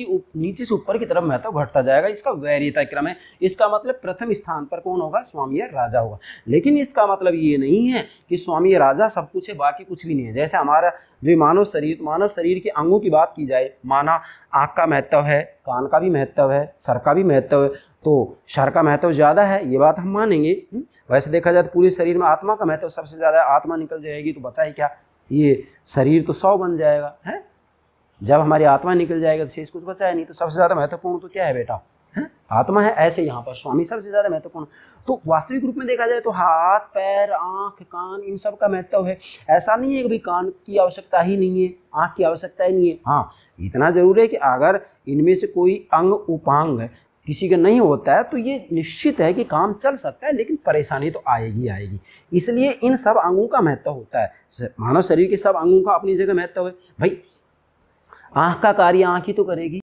कि नीचे से ऊपर की तरफ़ महत्व घटता जाएगा। इसका वैरियता क्रम है। इसका मतलब प्रथम स्थान पर कौन होगा? स्वामी या राजा होगा। लेकिन इसका मतलब ये नहीं है कि स्वामी या राजा सब कुछ है, बाकी कुछ भी नहीं है। जैसे हमारा जो मानव शरीर मानव शरीर के अंगों की बात की जाए, माना आँख का महत्व है, कान का भी महत्व है, सर का भी महत्व है तो सर का महत्व ज़्यादा है, ये बात हम मानेंगे। हम्म? वैसे देखा जाए तो पूरे शरीर में आत्मा का महत्व सबसे ज़्यादा है, आत्मा निकल जाएगी तो बचा ही क्या? ये शरीर तो सौ बन जाएगा, है? जब हमारी आत्मा निकल जाएगा तो शेष कुछ बचा है नहीं तो सबसे ज़्यादा महत्वपूर्ण तो क्या है बेटा? है? आत्मा है ऐसे यहाँ पर, स्वामी, सबसे ज़्यादा महत्वपूर्ण। तो वास्तविक रूप में देखा जाए तो हाथ, पैर, आँख, कान, इन सब का महत्व है। ऐसा नहीं है कि भाई कान की आवश्यकता ही नहीं है, आँख की आवश्यकता ही नहीं है। हाँ इतना ज़रूर है कि अगर इनमें से कोई अंग उपांग किसी का नहीं होता है तो ये निश्चित है कि काम चल सकता है, लेकिन परेशानी तो आएगी आएगी। इसलिए इन सब अंगों का महत्व होता है। मानव शरीर के सब अंगों का अपनी जगह महत्व है। भाई आँख का कार्य आँख ही तो करेगी।